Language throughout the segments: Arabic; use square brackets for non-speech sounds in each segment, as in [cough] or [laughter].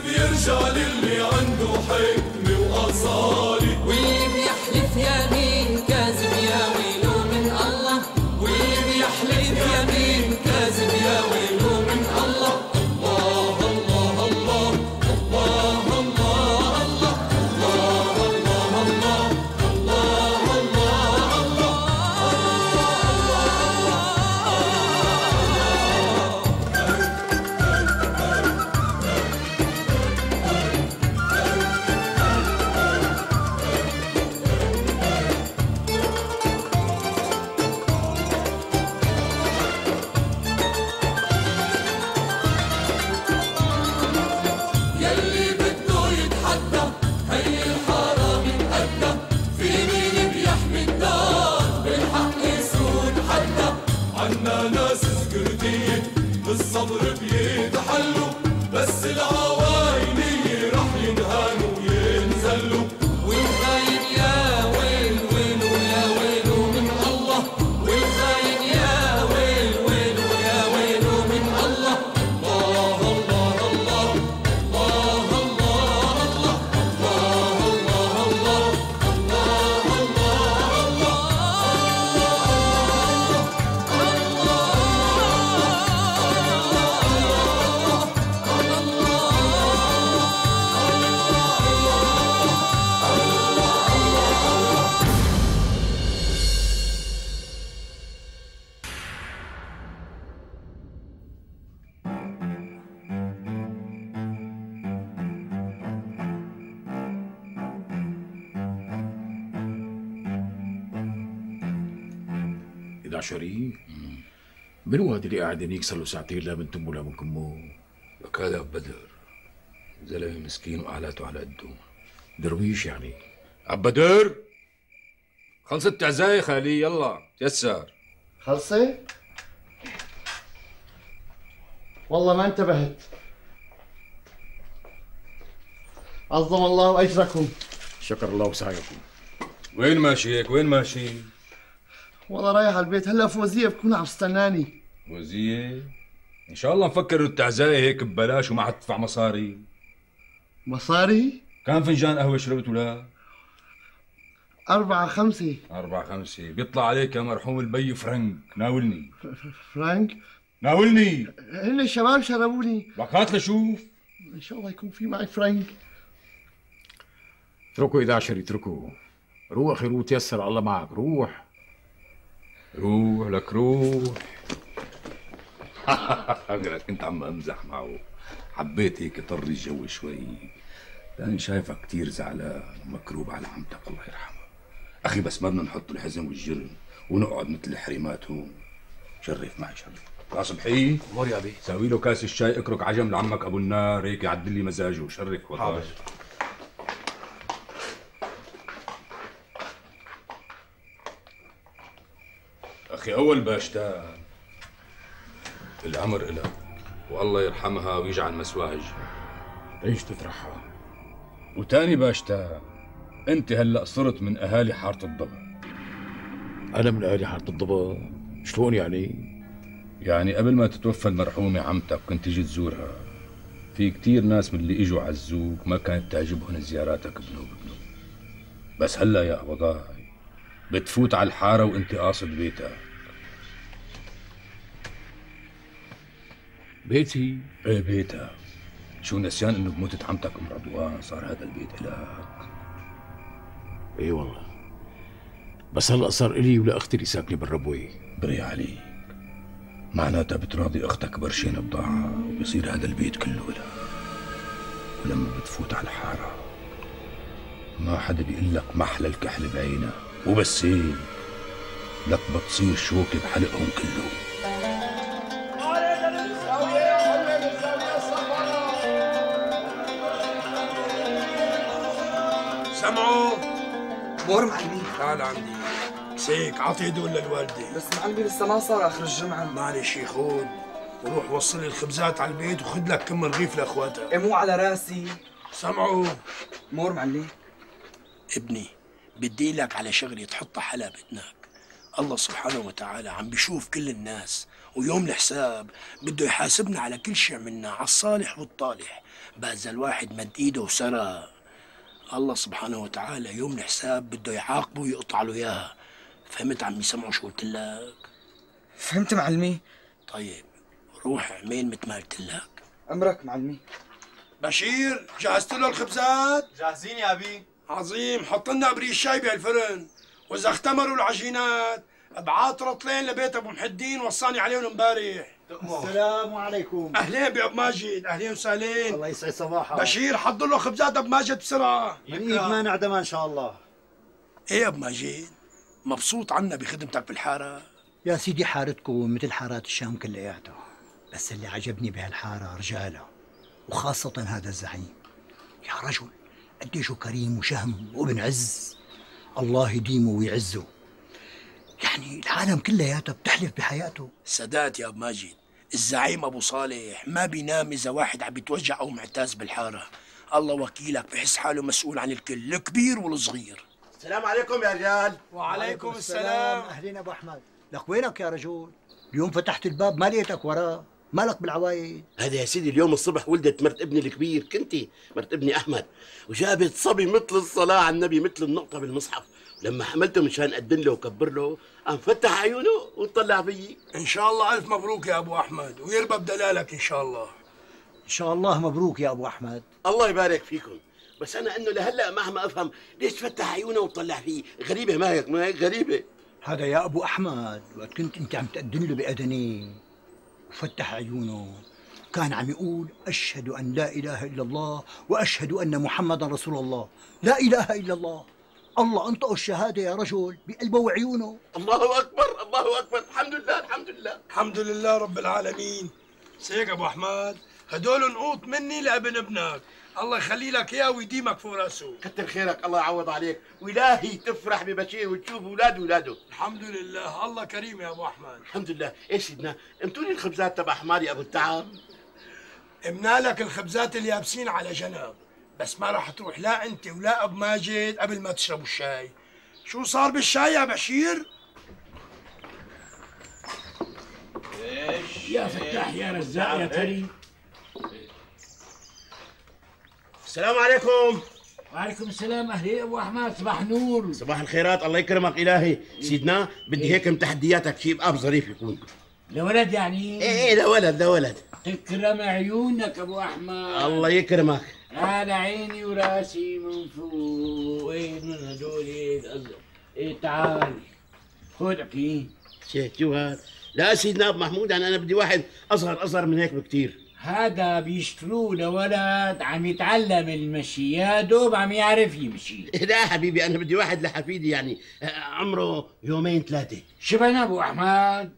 بيرجع للي عنده حكمة وأصالة واللي بيحلف يمين إذا شريك من هو هذا اللي قاعد هنيك صار له ساعتين لا من تمه لا من كمه لك هذا بدر. زلمة مسكين وآلاته على قده. درويش يعني. عبدر خلصت تعزاي خالي يلا تيسر. خلصي؟ والله ما انتبهت. عظم الله أجركم. شكر الله وسعيكم. وين ماشي هيك وين ماشي؟ والله رايح على البيت. هلا فوزيه بكون عم تستناني. وزيه إن شاء الله مفكر التعزاية هيك ببلاش وما حتدفع مصاري. مصاري؟ كم فنجان قهوة شربت ولا؟ أربعة خمسة. أربعة خمسة. بيطلع عليك يا مرحوم البي فرنك ناولني. فرانك؟ ناولني. هن الشباب شربوني. لك هات لشوف. إن شاء الله يكون في معي فرانك. اتركوا إذا عشر اتركوا روح أخي روح تيسر الله معك. روح. روح لك روح. [laughs] أنا كنت عم أمزح معه. حبيت هيك طري الجو شوي. لأني شايفك كتير زعلان ومكروب على عمتك الله يرحمها. أخي بس ما بدنا نحط الحزن والجرم ونقعد مثل الحريمات هون. شرف معي شرف. صبحي مور يا أبي. ساوي له كاس الشاي اكرك عجم لعمك أبو النار هيك يعدل لي مزاجه. شرك والله. أخي أول باشتاء الأمر إلك والله يرحمها ويجعل مسواها الجنة إيش تطرحها؟ وتاني باشتاء أنت هلأ صرت من أهالي حارة الضبع أنا من أهلي حارة الضبا؟ شلون يعني؟ يعني قبل ما تتوفى المرحومة عمتك كنت تيجي تزورها. في كتير ناس من اللي إجوا عزوك ما كانت تعجبهم زياراتك بنو بنو بس هلأ يا وضاي بتفوت على الحارة وأنت قاصد بيتك بيتي. إيه بيتك شو نسيان إنه بموتة عمتك أم رضوان صار هذا البيت إلك إي والله. بس هلأ صار إلي ولا أختي اللي ساكنة بالربوي بري عليك. معناتها بتراضي أختك برشين بضاعة وبصير هذا البيت كله لها ولما بتفوت على الحارة ما حدا بيقول لك محلى الكحل بعينك وبس هيك. لك بتصير شوكة بحلقهم كلهم. سمعوا؟ مور معلمي تعال عندي. سيك عطي هدول للوالدة. بس معلمي لسه ما صار آخر الجمعة. معلش خود وروح وصل لي الخبزات على البيت وخذ لك كم رغيف لأخواتك. إيه مو على رأسي. سمعوا؟ مور معلمي. ابني بدي لك على شغلة تحطها حلا بإذنك. الله سبحانه وتعالى عم بيشوف كل الناس ويوم الحساب بده يحاسبنا على كل شيء عملنا على الصالح والطالح. إذا الواحد مد إيده وسرق الله سبحانه وتعالى يوم الحساب بده يعاقبه ويقطع له إياها. فهمت عمي؟ سمعوا شو قلت لك؟ فهمت معلمي. طيب روح اعمل مثل ما قلت لك. أمرك معلمي. بشير جهزت له الخبزات؟ جاهزين يا أبي. عظيم حط لنا بريش شاي بالفرن وإذا اختمروا العجينات ابعات رطلين لبيت أبو محدين وصاني عليهم امبارح. السلام عليكم. أهلين بابو ماجد أهلين وسهلين الله يسعد صباحك بشير حضر له خبزات ابو ماجد بسرعة. من إيد ما نعدم إن شاء الله. إيه يا ابو ماجد مبسوط عنا بخدمتك بالحارة. يا سيدي حارتكم مثل حارات الشام كلياتها بس اللي عجبني بهالحارة رجالها وخاصة هذا الزعيم. يا رجل قديش كريم وشهم وابن عز. الله يديمه ويعزه. يعني العالم كلياتها بتحلف بحياته. سادات يا أبو ماجد الزعيم أبو صالح ما بينام إذا واحد عم يتوجع أو معتاز بالحارة. الله وكيلك بحس حاله مسؤول عن الكل الكبير والصغير. السلام عليكم يا رجال. وعليكم السلام. أهلين أبو أحمد. لك وينك يا رجل اليوم فتحت الباب ما لقيتك وراه. مالك بالعوايد؟ هذا يا سيدي اليوم الصبح ولدت مرت ابني الكبير كنتي مرت ابني أحمد. وجابت صبي مثل الصلاة على النبي مثل النقطة بالمصحف. لما حملته مشان اقدم له وكبر له قام فتح عيونه وطلع فيي. إن شاء الله ألف مبروك يا أبو أحمد ويربى بدلالك إن شاء الله. إن شاء الله مبروك يا أبو أحمد. الله يبارك فيكم. بس أنا إنه لهلأ ما عم أفهم ليش فتح عيونه وطلع فيي؟ غريبة ما هيك ما هيك غريبة. هذا يا أبو أحمد وقت كنت أنت عم تقدم له بأذنيه وفتح عيونه كان عم يقول أشهد أن لا إله إلا الله وأشهد أن محمدا رسول الله. لا إله إلا الله. الله أنطق الشهادة يا رجل بقلبه وعيونه. الله أكبر الله أكبر. الحمد لله الحمد لله. الحمد لله رب العالمين. سيك أبو أحمد هدول نقوط مني لابن ابنك. الله يخلي لك إياه ويديمك فوق راسه. كتر خيرك الله يعوض عليك. وإلهي تفرح ببشير وتشوف أولاد اولاده الحمد لله الله كريم يا أبو أحمد. الحمد لله. إيش سيدنا؟ امتوني الخبزات تبع حماري أبو التعب. امنا لك الخبزات اليابسين على جنب. بس ما راح تروح لا انت ولا ابو ماجد قبل ما تشربوا الشاي. شو صار بالشاي يا بشير؟ يا فتاح يا رزاق يا كريم السلام عليكم. وعليكم السلام أهلي. أبو أحمد صباح نور صباح الخيرات الله يكرمك إلهي. سيدنا بدي هيك من تحدياتك شيء اب ظريف يكون. لولد يعني؟ إيه إيه لولد لولد. تكرم عيونك أبو أحمد. الله يكرمك. على عيني وراسي من فوق. إيه من هدول إيه تعال خذ أكيد شيخ شو هذا لا سيدنا أبو محمود أنا أنا بدي واحد اصغر أصغر من هيك بكثير هذا بيشتروه لولد عم يتعلم المشي. يا دوب عم يعرف يمشي. [laughs] لا حبيبي أنا بدي واحد لحفيدي يعني. عمره يومين ثلاثة. شبنا أبو أحمد؟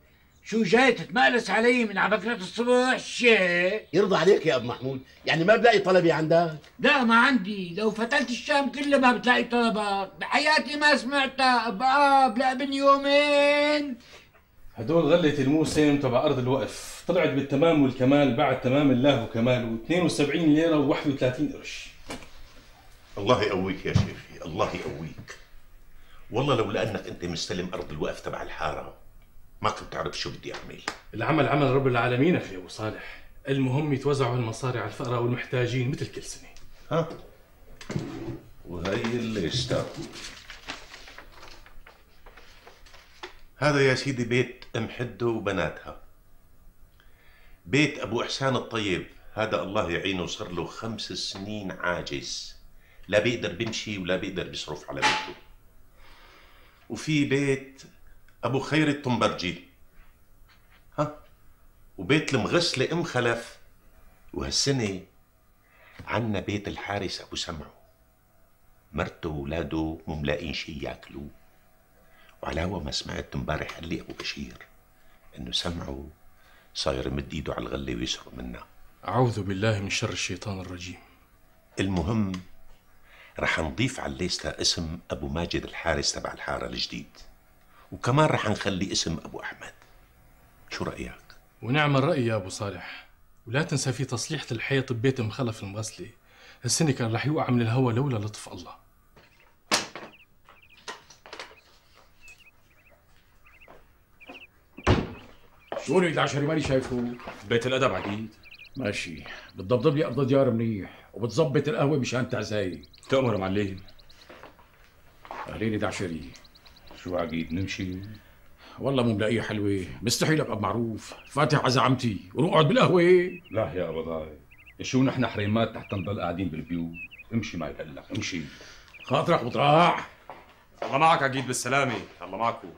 شو جاي تتمألس علي من عبكرة الصبح؟ شيء يرضى عليك يا ابو محمود. يعني ما بلاقي طلبي عندك؟ لا ما عندي. لو فتلت الشام كله ما بتلاقي طلبات بحياتي ما سمعتها باب لابن يومين. هدول غلة الموسم تبع أرض الوقف. طلعت بالتمام والكمال بعد تمام الله وكماله. 72 ليرة و31 قرش. الله يقويك يا شيخي. الله يقويك. والله لو لانك أنت مستلم أرض الوقف تبع الحارة ما كنت تعرف شو بدي أعمل. العمل عمل رب العالمين أخي أبو صالح. المهم يتوزعوا المصاري على الفقراء والمحتاجين مثل كل سنة. ها؟ وهي الليسته هذا يا سيدي بيت أم حدة وبناتها. بيت أبو إحسان الطيب. هذا الله يعينه صار له خمس سنين عاجز. لا بيقدر بيمشي ولا بيقدر بيصرف على بيته. وفي بيت أبو خير الطنبرجي ها؟ وبيت المغسله ام خلف. وهالسنة عنا بيت الحارس أبو سمعو. مرته واولاده مو ملاقين شي ياكلوه. وعلاوة ما سمعت امبارح قال لي أبو بشير إنه سمعوا صاير يمد إيده على الغلة ويسرق منها. أعوذ بالله من شر الشيطان الرجيم. المهم رح نضيف على الليستة اسم أبو ماجد الحارس تبع الحارة الجديد. وكمان رح نخلي اسم أبو أحمد. شو رأيك؟ ونعم الرأي يا أبو صالح. ولا تنسى في تصليحة الحيط ببيت مخلف المغسلة. السنة كان رح يوقع من الهوا لولا لطف الله. شو اللي العشري ماني شايفه؟ بيت الأدب عقيد ماشي. بتضبضب لي أرض ديار منيح وبتظبط القهوة مشان تعزاي. تأمر معلم. أهلين دعشري شو عقيد نمشي؟ والله مو ملاقيه حلوة. مستحيل أبقى معروف. فاتح على زعمتي ونقعد بالقهوة. لا يا أبو ضاي. شو نحن حريمات تحت نضل قاعدين بالبيوت؟ امشي معي هلا امشي. خاطرك بطراح الله معك عقيد بالسلامة. الله معكم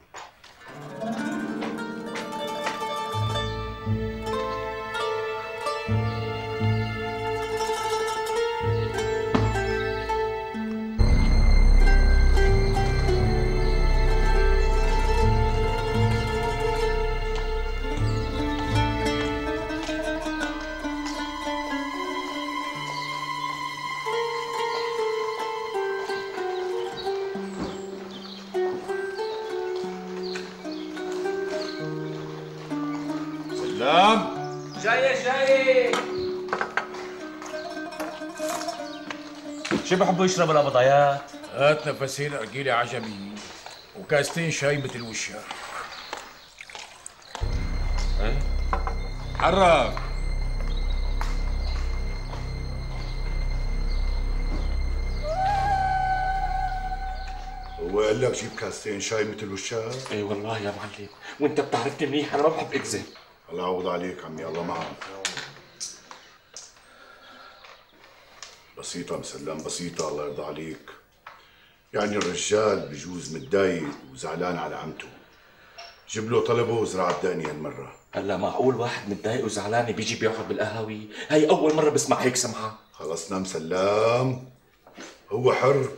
شو بحبوا يشربوا الابضايات؟ هات نفسين ارجيلي عجمي وكاستين شاي مثل وشها حرك هو قال لك جيب كاستين شاي مثل وشها؟ اي والله يا معلم. وأنت بتعرفني منيح أنا ما بحب أكذب. الله يعوض عليك عمي الله معك. بسيطة مسلم بسيطة الله يرضى عليك. يعني الرجال بجوز متضايق وزعلان على عمته. جيب له طلبه وزرع الدقني هالمرة هلا معقول واحد متضايق وزعلان بيجي بيقعد بالقهاوي؟ هي أول مرة بسمع هيك سمعة. خلصنا مسلم هو حر.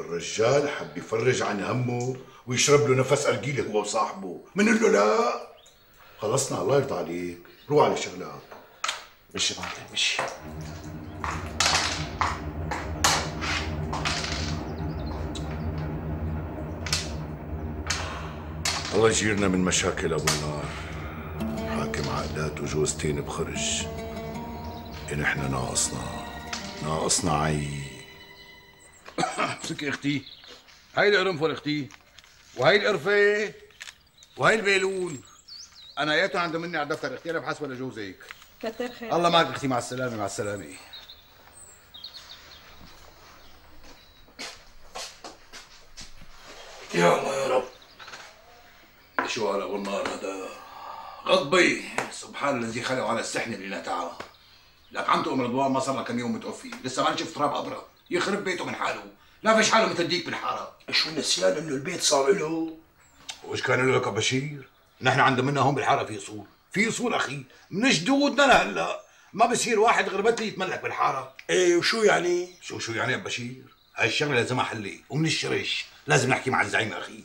الرجال حب يفرج عن همه ويشرب له نفس أرجيلة هو وصاحبه. من له لا. خلصنا الله يرضى عليك. روح على شغلك. مشي معلم مشي. الله يجيرنا من مشاكل أبو النار. حاكم عقدات وجوزتين بخرج. إن إحنا ناقصنا. ناقصنا عي امسك [coughs] أختي؟ هاي القرنفل أختي. وهي القرفة. وهي البيلون أنا اياتهم عند مني على الدفتر. أختي أنا بحسب لجوزك كتر خير. الله معك أختي. مع السلامة مع السلامة. يا الله يا رب. شو هذا؟ ابو النار هذا غضبي. سبحان الذي خلق على السحن اللي نتعه لك عمته ام رضوان ما صار لها كم يوم متوفي. لسه ما شفت تراب قبره يخرب بيته من حاله. لا فيش حاله مثل ديك بالحارة. شو نسيان إنه البيت صار له؟ وش كان لك بشير؟ نحن عند منا هون بالحارة في أصول. في أصول أخي. من جدودنا لهلا ما بصير واحد غربت لي يتملك بالحارة. إيه وشو يعني؟ شو شو يعني يا بشير؟ هاي الشغلة لازم حلي ومن الشرش لازم نحكي مع الزعيم أخي.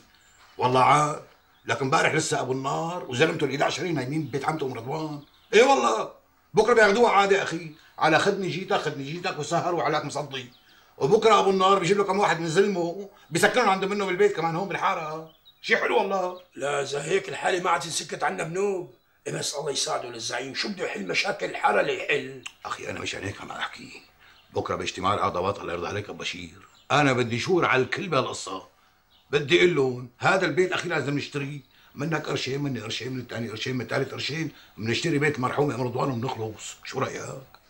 والله عاد لكن امبارح لسه أبو النار وزلمته ال 11 نايمين ببيت عمته أم رضوان. إيه والله بكرة بياخذوها عادي أخي. على خدني جيتك خدني جيتك وسهر وعلاك مصدي. وبكرة أبو النار بيجيب له كم واحد من زلمه بيسكنهم عنده منه بالبيت كمان هون بالحارة. شيء حلو والله. لا اذا هيك الحالة ما عاد تنسكت عنا بنوب إيه بس الله يساعده للزعيم. شو بده يحل مشاكل الحارة ليحل أخي أنا مشان هيك عم أحكي. بكرة باجتماع العضوات الله يرضى عليك ابو بشير. أنا بدي شور على الكل بهالقصه بدي أقول لهم هذا البيت أخي لازم نشتريه منك قرشين مني قرشين من الثاني قرشين من الثالث قرشين. بنشتري بيت المرحوم ام رضوان وبنخلص شو رأيك؟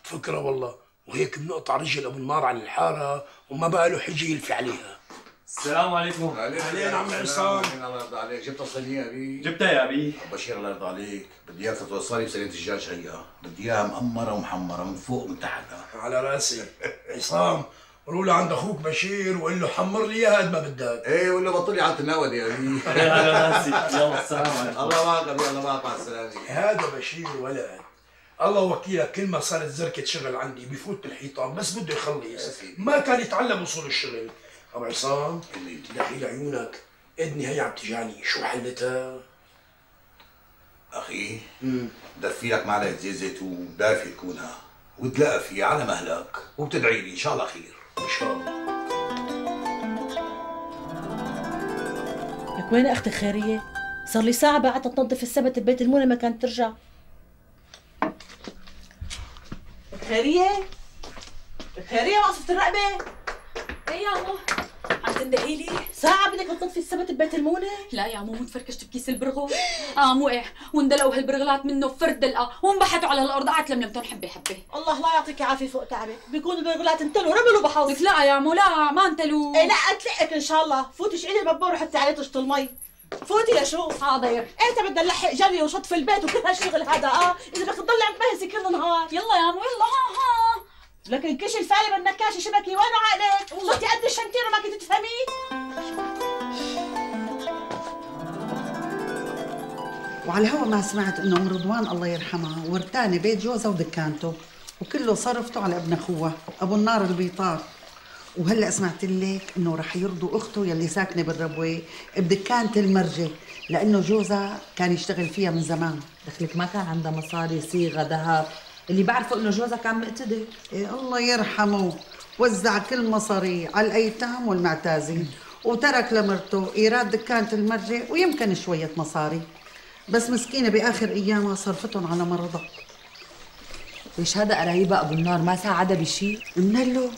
فكرة والله. وهيك بنقطع رجل أبو النار عن الحارة وما بقى له حجة يلفي عليها. السلام عليكم. أهلين عم عصام. الله يرضى عليك. جبت الصينيه يا أبي. جبتها يا أبي. أبو بشير الله يرضى عليك. بدي إياك تتوصلي بسليمه الدجاج هيا. بدي إياها مأمره ومحمرة من فوق ومن تحت على رأسي. عصام قولوا له عند أخوك بشير وقول له حمر لي إياها قد ما بدك. إيه ولا بطلي على التناود يا ابي على راسي يلا السلام عليكم. الله معك ابي الله معك مع السلامة. هذا بشير ولد. الله وكيلك كل ما صارت زركة شغل عندي بفوت بالحيطان بس بده يخلص. ما كان يتعلم أصول الشغل. أبو عصام دخيل عيونك. ادني هي عم تجاني. شو حلتها؟ أخي دفي لك معلقة زيت زيتون دافي تكونها وتلاقى فيها على مهلك. وبتدعي لي إن شاء الله خير. إن شاء الله. لك وين أختي خيرية؟ صار لي ساعة بعدها تنظف السبت ببيت المونه ما كانت ترجع. خيرية؟ خيرية وقصه الرقبه إيه يا الله. عم تندهي لي ساعه بدك تنظفي السبت ببيت المونة. لا يا مو متفركشت بكيس البرغل قام وقع واندلقوا هالبرغلات منه فرد دلقه وانبحتوا على الأرض. قعدت لملمتهم حبه حبه الله لا يعطيك عافيه فوق تعبك. بيكون البرغلات انتلوا رملوا بحظ لك لا يا مو لا ما انتلوا. إيه لا أتلقك إن شاء الله. فوتي شيلي البابور وحطي عليه طشت المي. فوتي يا شو. حاضر انت بدنا نلحق جري وشط في البيت وكل هالشغل هذا. آه إذا بدك تضلي عم تمهسي كل نهار. يلا يا مو يلا. ها ها. لكن كش الفالي بالنكاشه شبكي وين عقلك؟ صرتي قد الشنتيره ما كنت تفهميه وعلى الهوا ما سمعت إنه أم رضوان الله يرحمها ورتاني بيت جوزها ودكانته وكله صرفته على ابن اخوها أبو النار البيطار. وهلأ سمعت لك إنه رح يرضوا أخته يلي ساكنة بالربوه بدكانة المرجة لأنه جوزها كان يشتغل فيها من زمان. دخلك ما كان عندها مصاري صيغة ذهب. اللي بعرفه إنه جوزها كان مقتدر إيه الله يرحمه. وزع كل مصاري على الأيتام والمعتازين وترك لمرته إيراد دكانة المرجه ويمكن شوية مصاري. بس مسكينة بآخر ايامها صرفتهم على مرضها ليش هذا قرايبها أبو النار؟ ما ساعدها بشيء منلو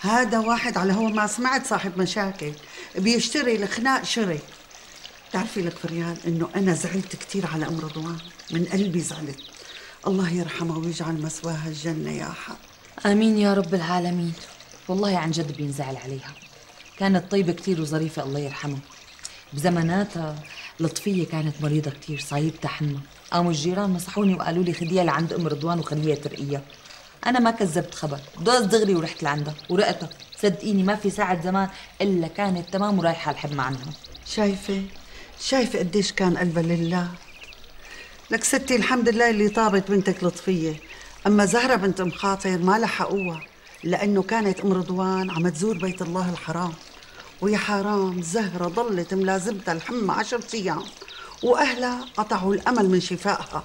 هذا واحد على هو ما سمعت صاحب مشاكل. بيشتري الخناق شري. بتعرفي لك فريال إنه أنا زعلت كثير على أم رضوان؟ من قلبي زعلت. الله يرحمها ويجعل مسواها الجنة يا حق آمين يا رب العالمين. والله عن جد بينزعل عليها. كانت طيبة كتير وظريفة الله يرحمها بزماناتها لطفية كانت مريضة كتير صايبتها حمى قاموا الجيران نصحوني وقالوا لي خديها لعند أم رضوان وخليها ترقيها أنا ما كذبت خبر. دوز دغري ورحت لعندها ورقتها. صدقيني ما في ساعة زمان إلا كانت تمام ورايحة الحمى عنها. شايفة؟ شايفة قديش كان قلبها لله. لك ستي الحمد لله اللي طابت بنتك لطفية. أما زهرة بنت أم خاطر ما لحقوها لأنه كانت أم رضوان عم تزور بيت الله الحرام. ويا حرام زهرة ضلت ملازمتها الحمى عشرة أيام وأهلها قطعوا الأمل من شفائها.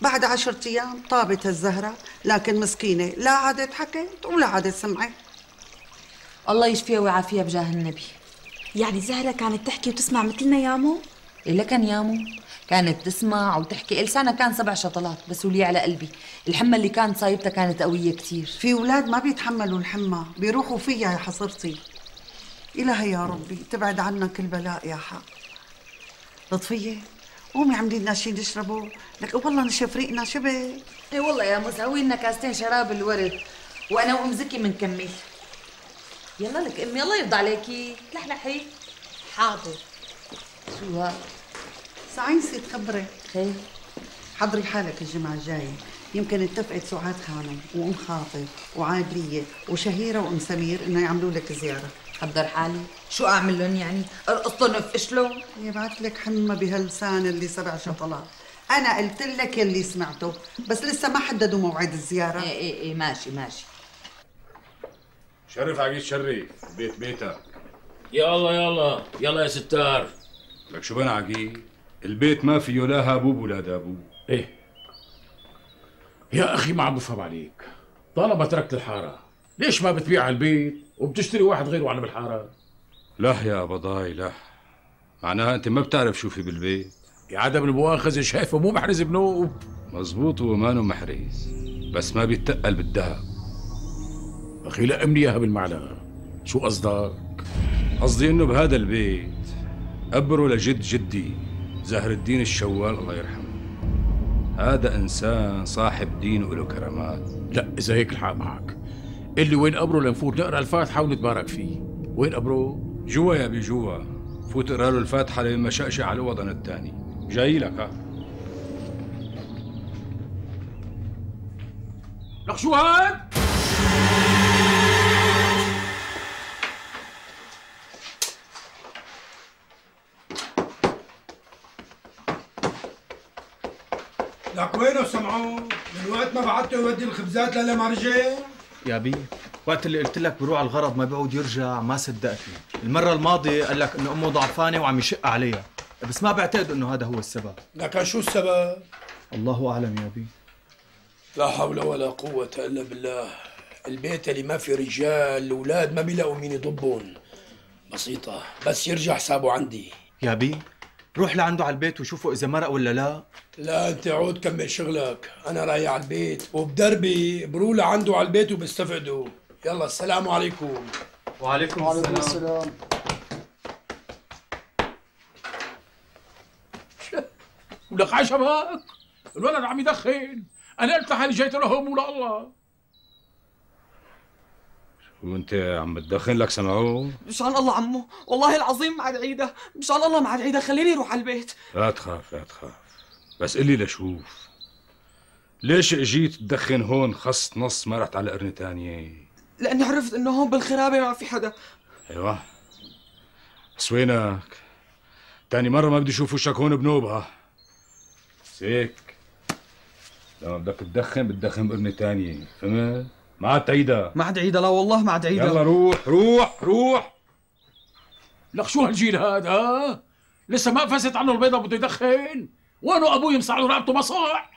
بعد عشرة أيام طابت الزهرة لكن مسكينة لا عادت حكت ولا عادت سمعت. الله يشفيها ويعافيها بجاه النبي. يعني زهرة كانت تحكي وتسمع مثلنا يامو إيه لكن يامو كانت تسمع وتحكي. لسانها كان سبع شطلات بس ولي على قلبي. الحمى اللي كانت صايبتها كانت قوية كتير. في أولاد ما بيتحملوا الحمى بيروحوا فيها يا حصرتي. إلهي يا ربي تبعد عنا كل بلاء يا حق. لطفية قومي عملي لنا شي نشربه. لك والله نشف ريقنا شبه إيه والله يا مساوي لنا كاستين شراب الورد. وأنا وأم زكي بنكمل يلا لك أمي الله يرضى عليكي. لحلحي. حاضر. شو هاد سعينسي تخبري. خير حضري حالك الجمعة الجاية. يمكن اتفقت سعاد خانم وأم خاطر وعادلية وشهيرة وأم سمير إنه يعملوا لك زيارة. حضر حالي. شو أعمل لهم يعني؟ ارقصهم افشلهم يبعث لك حمى بهاللسان اللي سبع شطلات. أنا قلت لك يلي سمعته بس لسه ما حددوا موعد الزيارة. إيه إيه إيه ماشي ماشي. شرف عقيد شرف بيت بيتك. يلا يلا يلا يا ستار. لك شو بنا عقيد؟ البيت ما فيه لا هابوب ولا دابوب. إيه. يا أخي ما عم بفهم عليك. طالما تركت الحارة ليش ما بتبيع البيت وبتشتري واحد غيره على بالحارة؟ لا يا بضاي لا معناها أنت ما بتعرف شو في بالبيت. يا عدم المؤاخذة شايفه مو محرز بنوب. مزبوط هو مانو محرز. بس ما بيتقل بالذهب. أخي لا امني إياها بالمعنى. شو قصدك؟ قصدي إنه بهذا البيت قبره لجد جدي. زهر الدين الشوال الله يرحمه. هذا إنسان صاحب دين وله كرامات. لا إذا هيك الحق معك. اللي وين قبره لنفوت نقرأ الفاتحة ونتبارك فيه. وين قبره جوا يا بي جوا. فوت اقرأ له الفاتحة لما شقشق على الوطن الثاني. جاي لك ها. لك شو هاد لك وينه سمعون؟ من وقت ما بعته يودي الخبزات للا ما رجع؟ يا بي وقت اللي قلت لك بروح على الغرض ما بيعود يرجع ما صدقتني. المرة الماضية قال لك إنه أمه ضعفانة وعم يشق عليها. بس ما بعتقد إنه هذا هو السبب. لكن شو السبب؟ الله أعلم يا بي. لا حول ولا قوة إلا بالله. البيت اللي ما في رجال الأولاد ما بيلاقوا مين يضبون. بسيطة. بس يرجع حسابه عندي. يا بي روح لعنده على البيت وشوفوا إذا مرق ولا لا. لا أنت عود كمل شغلك. أنا رايح على البيت وبدربي بروا لعنده على البيت وبيستفقدوا يلا السلام عليكم. وعليكم وعليكم السلام. ولك عشبك الولد عم يدخن. أنا قلت لحالي جيت لهم ولا الله. وانت عم تدخن لك سمعوه مشان الله عمو. والله العظيم مع عيدة مشان الله مع عيدة خليني أروح على البيت. لا تخاف لا تخاف. بس قلي لشوف. ليش اجيت تدخن هون خص نص ما رحت على قرنة تانية؟ لأني عرفت إنه هون بالخرابة ما في حدا. أيوه. بس وينك؟ تاني مرة ما بدي أشوف وشك هون بنوبها بس هيك. لما بدك تدخن بتدخن بقرنة تانية. فهمت؟ ما عاد تعيدها. ما عاد عيدة لا والله ما عاد عيدة يلا روح روح روح. لك شو هالجيل هذا؟ ها؟ لسه ما فزت عنه البيضة بده يدخن. وينه أبوي يمسح له رقبته مصاح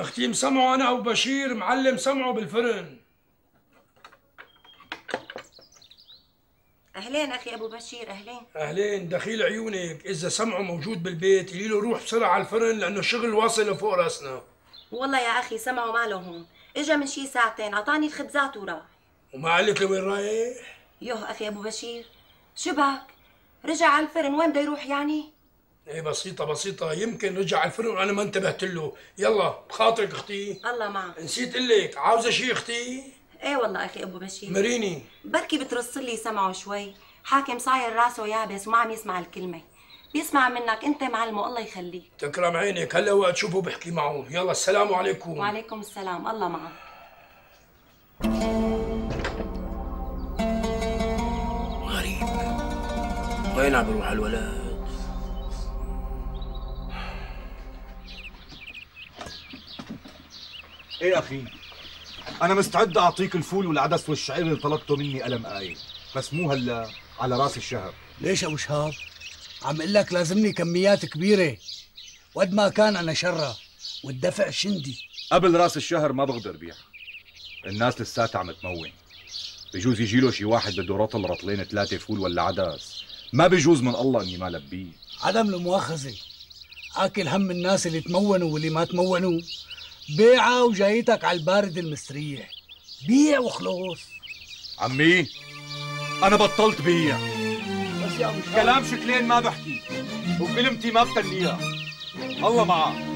أختي مسمعه أنا وبشير معلم سمعه بالفرن. أهلين أخي أبو بشير أهلين. أهلين دخيل عيونك. إذا سمعه موجود بالبيت قولي له روح بسرعة على الفرن لأنه الشغل واصل لفوق رأسنا. والله يا أخي سمعوا ماله هون إجا من شي ساعتين عطاني الخبزات وراح وما قال لك لوين رايح؟ يوه أخي أبو بشير شبك رجع على الفرن وين بده يروح يعني؟ إيه بسيطة بسيطة. يمكن رجع على الفرن وأنا ما انتبهت له، يلا بخاطرك أختي. الله معك. نسيت أقول لك عاوزة شي أختي؟ إيه والله أخي أبو بشير. مريني. بركي بترص لي سمعه شوي. حاكم صاير راسه يابس وما عم يسمع الكلمة. بيسمع منك أنت معلمه الله يخليك. تكرم عينك. هلا وقت تشوفه بحكي معه، يلا السلام عليكم. وعليكم السلام. الله معك. غريب. وين عم بروح الولد إيه أخي؟ أنا مستعد أعطيك الفول والعدس والشعير اللي طلبته مني قلم آية بس مو هلا على رأس الشهر. ليش أبو شهاب؟ عم أقول لك لازمني كميات كبيرة. وقد ما كان أنا شرة. والدفع شندي. قبل رأس الشهر ما بقدر بيع الناس لساتها عم تمون. بجوز يجي له شي واحد بده رطل رطلين ثلاثة فول ولا عدس. ما بجوز من الله إني ما لبيه. عدم المؤاخذة. آكل هم الناس اللي تمونوا واللي ما تمونوا. بيعة وجايتك على البارد المستريح. بيع وخلص عمي أنا بطلت بيع. بس يا أبو كلام شكلين ما بحكي وكلمتي ما بتنيها الله معك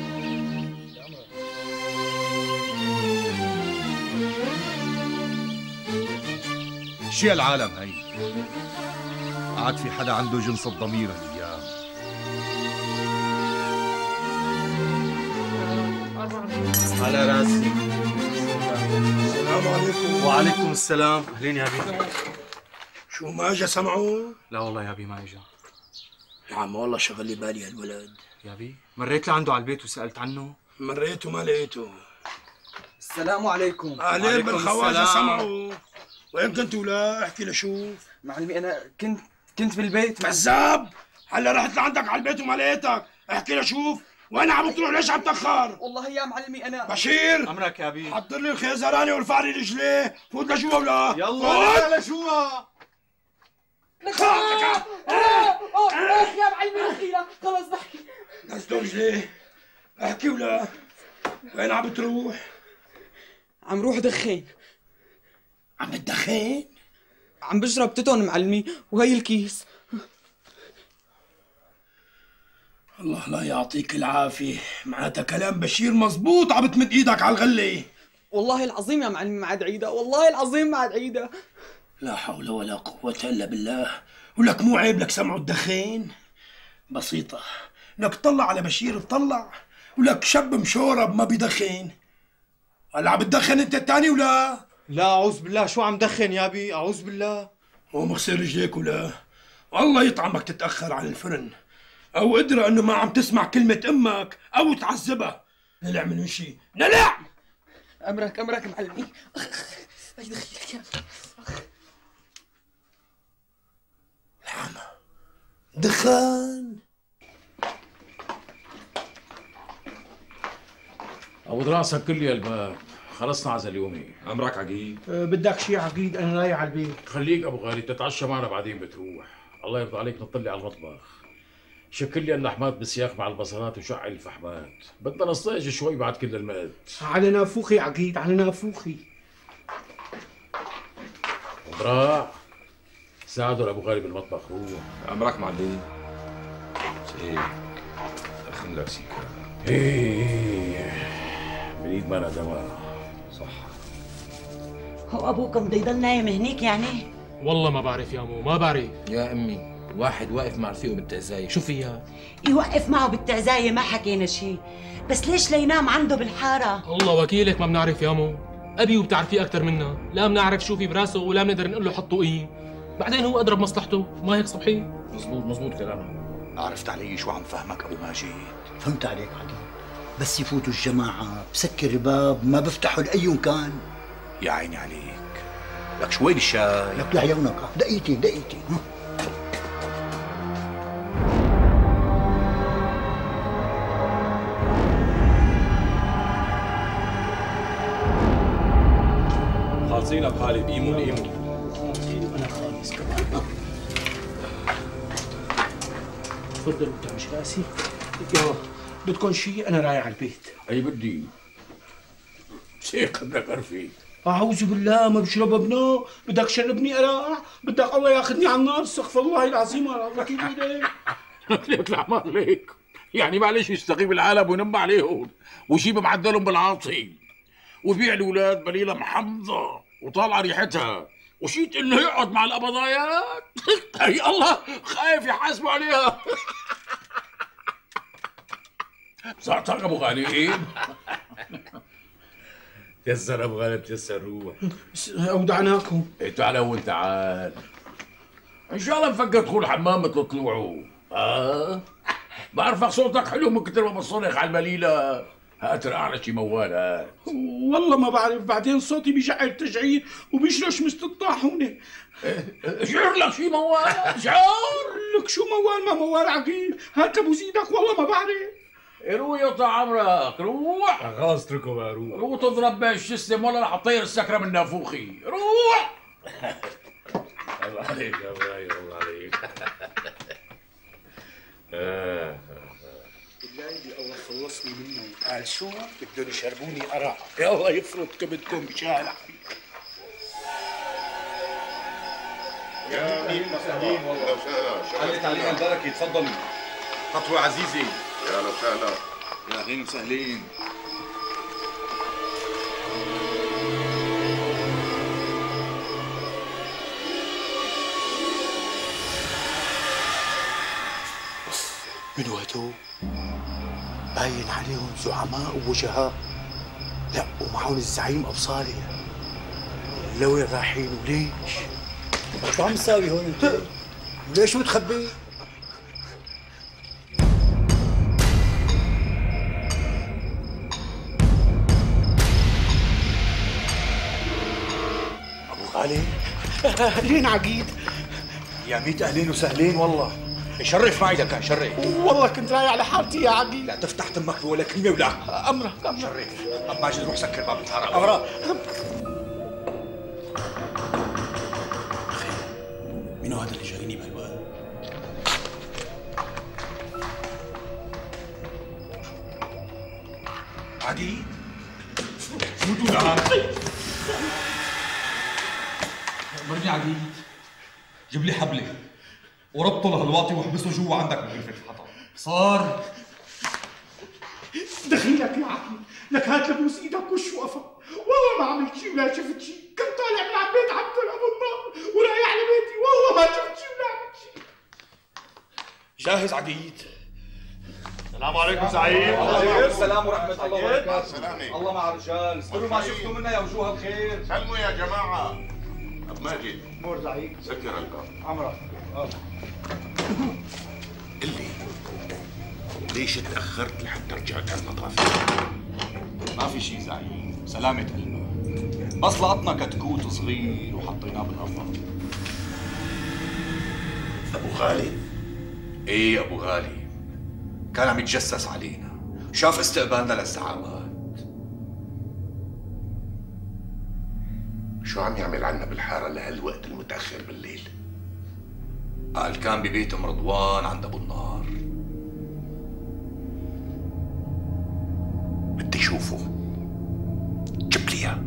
شي العالم هي؟ عاد في حدا عنده جنس الضمير على راسي السلام عليكم وعليكم السلام. أهلين يا بي شو ما اجى سمعه؟ لا والله يا بي ما إجا. يا عم والله شغل لي بالي هالولد يا بي مريت لعنده على البيت وسألت عنه؟ مريته ما لقيته. السلام عليكم. اهلين بالخواجة. سمعوا. وين كنتوا لا احكي لشوف. معلمي أنا كنت كنت بالبيت كذاب هلا رحت لعندك على البيت وما لقيتك. احكي لشوف. وين عم تروح ليش عم تأخر؟ والله يا معلمي أنا بشير! أمرك يا بي حضر لي الخيزراني والفعل رجليه فوت لجوا ولا؟ يلا فوت. لجوا. اخ يا معلمي دخيلة خلص بحكي. نزلوا رجليه احكي ولا؟ وين عم بتروح؟ عم روح دخين. عم بتدخن؟ عم بشرب تتون معلمي وهي الكيس. الله لا يعطيك العافية. معناتها كلام بشير مزبوط عم بتمد إيدك على الغلة. والله العظيم يا معلمي ما عاد عيدة والله العظيم ما عاد عيدة. لا حول ولا قوة إلا بالله. ولك مو عيب لك سمعوا الدخين بسيطة. لك طلع على بشير اطلع ولك شاب مشورب ما بيدخن هلا عم بتدخن أنت الثاني ولا؟ لا أعوذ بالله. شو عم دخن يا بي أعوذ بالله. هو مغسل رجليك ولا؟ والله يطعمك تتأخر على الفرن. أو قدرة إنه ما عم تسمع كلمة أمك أو تعذبها نلع من وشي. نلع! أمرك أمرك معلمي هي دخيلك يا دخان. عود راسك كل يا الباب خلصنا عزا اليومي أمرك عقيد. أه، بدك شي عقيد؟ أنا رايح على البيت. خليك أبو غالي تتعشى معنا بعدين بتروح. الله يرضى عليك نطلع على المطبخ. شكل لي اللحمات بالسياق مع البصلات وشعل الفحمات. بدنا نصطيج شوي بعد كل المد على نافوخي عقيد على نافوخي. براع ساعدوا لابو غالي بالمطبخ. روح امرك معلم هيك دخل لك سيكا. إيه بريد ما دواء صح. هو أبوكم بده يضل نايم هنيك يعني؟ والله ما بعرف يا مو ما بعرف. يا أمي. واحد واقف مع رفيقه بالتعزاية. شو فيها؟ يوقف معه بالتعزاية ما حكينا شيء بس ليش لينام عنده بالحارة؟ الله وكيلك ما بنعرف يا مو. أبي وبتعرفيه أكثر منا. لا بنعرف شو في براسه ولا بنقدر نقول له حطوا إيه. بعدين هو ادرى بمصلحته ما هيك صبحي؟ مزبوط مزبوط كلامك. عرفت علي شو عم فهمك أبو ماجد؟ فهمت عليك عدي. بس يفوتوا الجماعة بسكر الباب ما بفتحوا لأي كان يا عيني عليك. لك شوي الشاي. لك لعيونك دقيقتين دقيقتين. خالد ايمون ايمون أنا خالص كمان تفضل انت مش راسي؟ يلا بدكم شيء أنا رايح على البيت. أي بدي. شيء قدرك رفيق أعوذ بالله ما بشرب ابنه بدك شربني قراع بدك الله ياخذني على النار. استغفر الله العظيم الله كيف بدك ليك العمار ليك يعني معلش يستقيم العالم وينم عليهم. ويجيب معدلهم بالعاطي وبيع الاولاد بليله محمضه وطالعة ريحتها. وشيت إنه يقعد مع القبضايات هي [laughs] الله خايف يحاسبوا عليها. [laughs] صعتك أبو غالي. تيسر أبو غالي تيسر روح. أودعناكم. إيه تعال هون تعال. إن شاء الله مفكر تدخل الحمام مثل طلوعه. آه. بعرفك صوتك حلو من كتر ما بتصرخ على البليله هات على شي موال هات والله ما بعرف بعدين صوتي بيشعر تشعير وبيشرش مثل الطاحونه شعر لك شي موال شعر لك شو موال؟ ما موال عقيل. هات أبو زيدك والله ما بعرف. روح يقطع عمرك روح. خلاص اتركه بقى روح. روح تضرب بالجسم ولا رح أطير السكرة من نافوخي. روح. [laughs] الله عليك يا إبراهيم الله عليك. [laughs] بالله الله خلصني منهم. قال شو؟ بدهم يشربوني قرع يا الله يفرض كبدكم بشارع. يا مين مساهلين والله علت علينا البركة تفضلي خطوة عزيزي. يا لو وسهلا. يا اهلين وسهلين من وقته؟ باين عليهم زعماء ووجهاء لا ومعهم الزعيم ابو صالح لوين رايحين وليش؟ شو عم تساوي هون أنت؟ وليش متخبي؟ أبو غالي لين عقيد يا ميت اهلين وسهلين والله شرف معي كان شرف والله كنت رايح على حالتي يا عقيد لا تفتح تمك ولا كلمه ولا. أمرك أمرك. شرف ام ماجد روح سكر باب الحاره امرك من هذا اللي جايني بهالوقت؟ عقيد فوتوا تعال برجع عقيد جيب لي حبلة. وربطه لهالواطي واحبسه جوا عندك بغرفة الحطب. صار. دخيلك يا عقيد لك هات لبوس إيدك وش وقفة. والله ما عملت شيء ولا شفت شيء كنت طالع من على البيت عبد ابو النار ورايح لبيتي والله ما شفت شيء ولا عملت شيء جاهز عقيد. السلام عليكم زعيم السلام ورحمة الله وبركاته. سلامة. الله مع الرجال. اصبروا ما شفتوا منا يا وجوه الخير سلموا يا جماعة. أبو ماجد مور زعيم سكر عمرك قل لي ليش تأخرت لحتى رجعت على المطافي؟ ما في شيء زعيم. سلامة قلبك بس لقطنا كتكوت صغير وحطيناه بالقفا أبو غالي؟ إيه أبو غالي. كان عم يتجسس علينا. شاف استقبالنا للزعامات شو عم يعمل عنا بالحارة لهالوقت المتأخر بالليل؟ قال كان ببيت أم رضوان عند أبو النار. بدي شوفه. جيب لي إياه.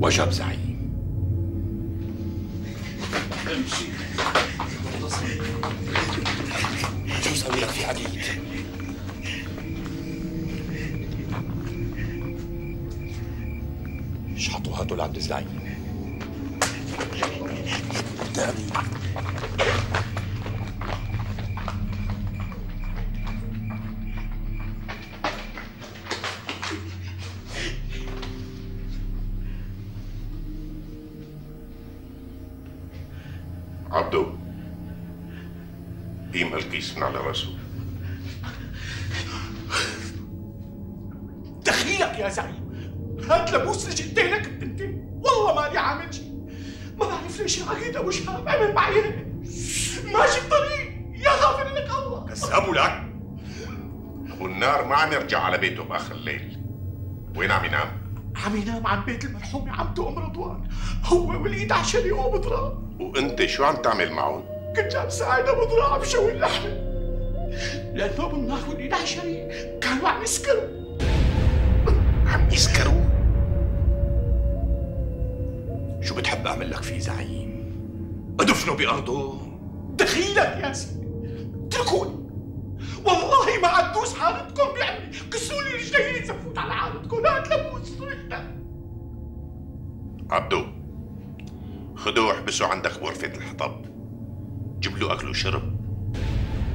وجب زعيم امشي. شو سوي لك في عقيد شحطوا هاتوا لعبد الزعيم. Abdu, Bim Elkis Nalavasu. ليش العقيد ابو شهاب عمل معي هيك ماشي بطريق يا غافر لك الله. كذابوا لك. أبو النار ما عم يرجع على بيته بآخر الليل وين عم ينام؟ عم ينام عن بيت المرحومة عمته أم رضوان. هو وليد وابو ضراب وأنت شو عم تعمل معهم؟ كنت عم ساعد ابو ضراب بشوي اللحمة لأنه أبو النار وليد عشري كانوا عم يسكروا. عم يسكروا؟ شو بتحب أعمل لك فيه زعيم؟ ادفنه بارضه دخيلك يا سيدي. اتركوني. والله ما عدوس حالتكم بيعمل كسوا لي رجلي فوت على حالتكم لبوس رجلك عبدو خدوه احبسه عندك بغرفة الحطب. جيب له أكل وشرب.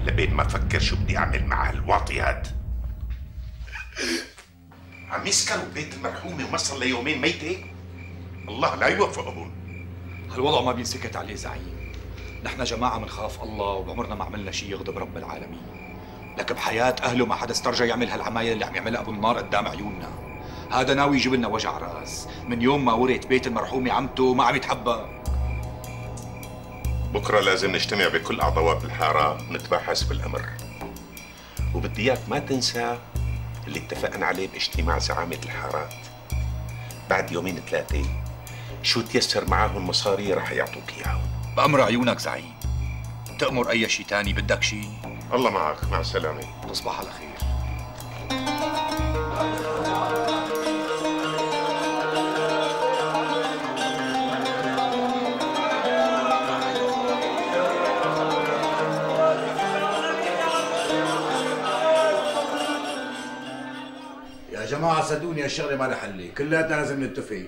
لبين ما تفكر شو بدي أعمل مع هالواطيات عم يسكروا ببيت المرحومة وما صار ليومين ميتة. الله لا يوفقهم. هالوضع ما بينسكت عليه زعيم. نحن جماعة منخاف الله وبعمرنا ما عملنا شيء يغضب رب العالمين. لك بحياة أهله ما حدا استرجى يعمل هالعمايل اللي عم يعملها أبو النار قدام عيوننا. هذا ناوي يجيب لنا وجع راس. من يوم ما ورث بيت المرحومة عمته ما عم يتحبى. بكرة لازم نجتمع بكل أعضاء الحارة نتباحث بالأمر. وبدي إياك ما تنسى اللي اتفقنا عليه باجتماع زعامة الحارات. بعد يومين ثلاثة شو تيسر معاهم مصاري رح يعطوك إياهم. بأمر عيونك زعيم. تأمر أي شيء تاني بدك شيء؟ الله معك مع السلامة. تصبح على خير. يا جماعة صدقوني الشغلة ما لها حل كلياتنا لازم نتفق.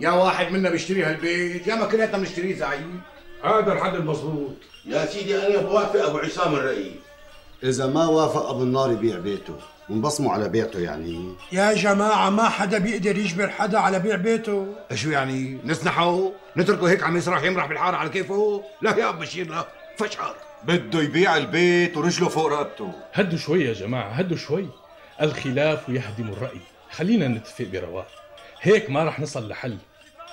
يا واحد منا بيشتري هالبيت يا ما كلياتنا بنشتريه زعيم. هذا الحد المضبوط. يا سيدي أنا بوافق أبو عصام الرئيس. إذا ما وافق أبو النار يبيع بيته ونبصمه على بيعته يعني. يا جماعة ما حدا بيقدر يجبر حدا على بيع بيته. شو يعني؟ نسنحه؟ نتركه هيك عم يسرح يمرح بالحارة على كيفه؟ لا يا ابو بشير لا. فشار. بده يبيع البيت ورجله فوق رقبته. هدوا شوي يا جماعة هدوا شوي. الخلاف يهدم الرأي. خلينا نتفق برواق. هيك ما رح نصل لحل.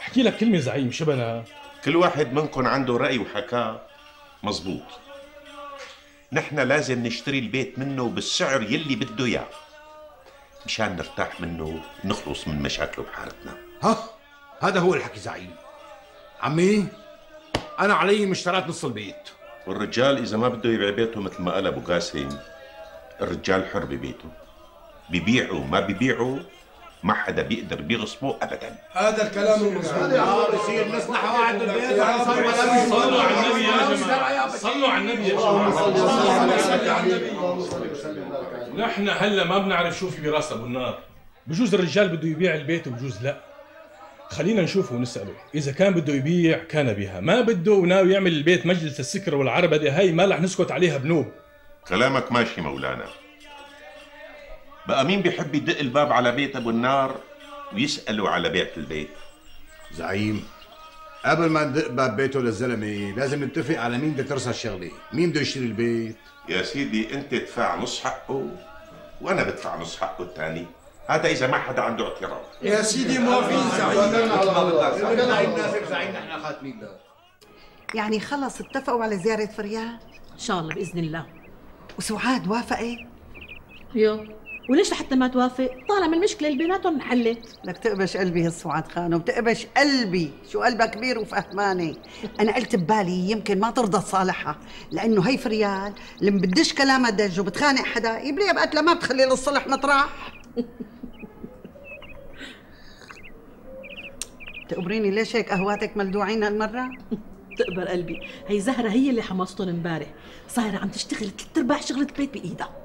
أحكي لك كلمة زعيم شبنا كل واحد منكم عنده رأي وحكاه مزبوط نحن لازم نشتري البيت منه بالسعر يلي بده إياه مشان نرتاح منه ونخلص من مشاكله بحارتنا ها؟ هذا هو الحكي زعيم. عمي أنا علي مشترات نص البيت. والرجال إذا ما بده يبيع بيته مثل ما قال أبو قاسم الرجال حر ببيته. بيبيعوا ما بيبيعوا ما حدا بيقدر بيغصبه ابدا. هذا الكلام المظبوط بصير نسنح واحد بالبيت صلوا على النبي يا جماعة. صلوا على النبي يا جماعة. نحن هلا ما بنعرف شو في براس ابو النار بجوز الرجال بده يبيع البيت وبجوز لا. خلينا نشوفه ونسأله. إذا كان بده يبيع كان بها ما بده وناوي يعمل البيت مجلس السكر والعربدة هاي ما رح نسكت عليها بنوب. كلامك ماشي مولانا. بقى مين بيحب يدق الباب على بيت أبو النار ويسأله على بيعة البيت؟ زعيم قبل ما ندق باب بيته للزلمة لازم نتفق على مين بده ترسى الشغله مين بده يشتري البيت؟ يا سيدي أنت تدفع نص حقه وأنا بدفع نص حقه الثاني هذا إذا ما حدا عنده اعتراض. يا سيدي موافقين زعيم. زعيم نحن خاتمين يعني خلص اتفقوا على زيارة فريال إن شاء الله بإذن الله. وسعاد وافقت يو وليش لحتى ما توافق؟ طالما المشكلة اللي بيناتهم انحلت لك تقبش قلبي هالسعاد خانم بتقبش قلبي. شو قلبك كبير وفهماني. أنا قلت ببالي يمكن ما ترضى تصالحها لأنه هي فريال اللي بدش كلامها دج وبتخانق حدا. يبليها بقتلها ما بتخلي للصلح مطرح [laughs] تقبريني ليش هيك قهواتك ملدوعين هالمرة؟ تقبر قلبي. هي زهرة هي اللي حمصتهم امبارح. صايره عم تشتغل ثلاث أرباع شغلة البيت بإيدها.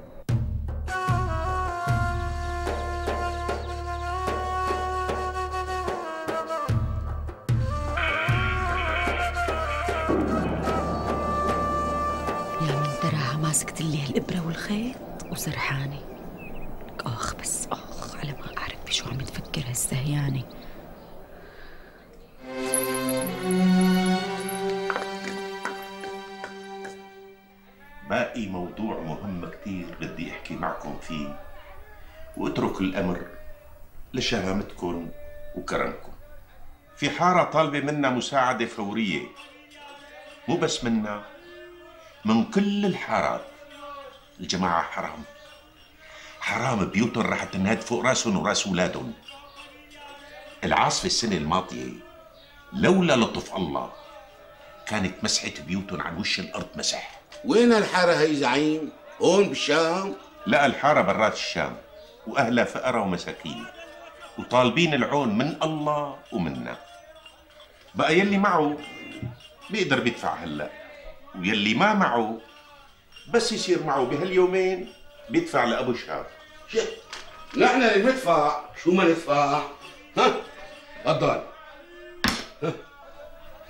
وسرحانة لك آخ بس آخ على ما أعرف بشو عم تفكر هالسهيانة باقي موضوع مهم كتير بدي أحكي معكم فيه. واترك الأمر لشهامتكم وكرمكم. في حارة طالبة منا مساعدة فورية. مو بس منا من كل الحارات. الجماعة حرام حرام بيوتهم رح تنهد فوق رأسهم ورأس اولادهم العاصفة السنة الماضية لولا لطف الله كانت مسحت بيوتهم عن وش الأرض مسح وين الحارة هي زعيم؟ هون بالشام؟ لا الحارة برات الشام وأهلها فقراء ومساكين وطالبين العون من الله ومنا بقى يلي معه بيقدر بيدفع هلا ويلي ما معه بس يصير معه بهاليومين بيدفع لأبو شهاب. نحن اللي بندفع. شو ما ندفع؟ ها؟ تفضل.